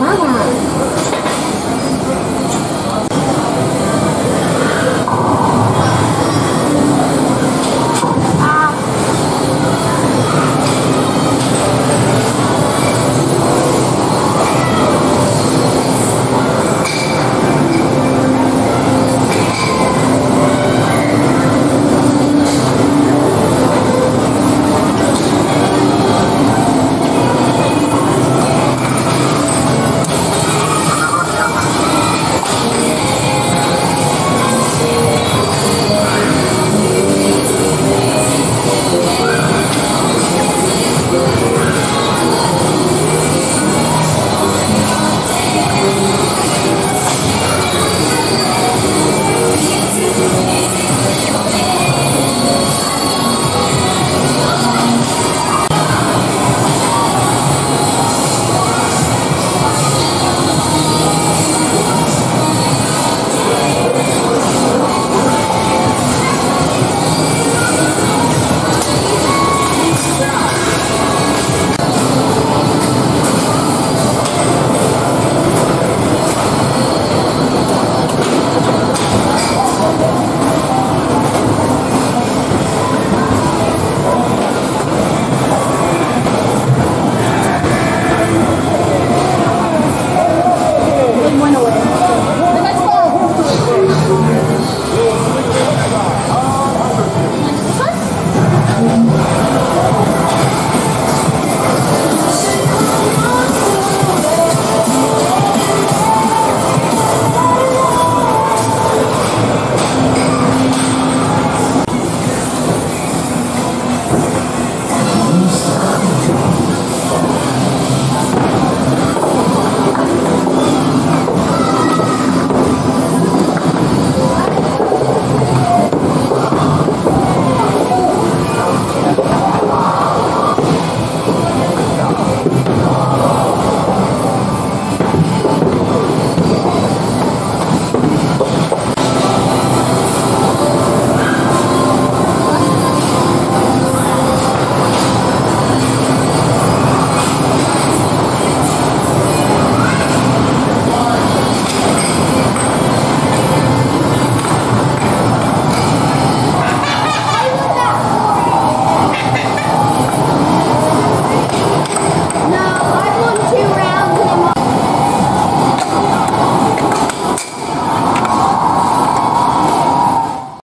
まだ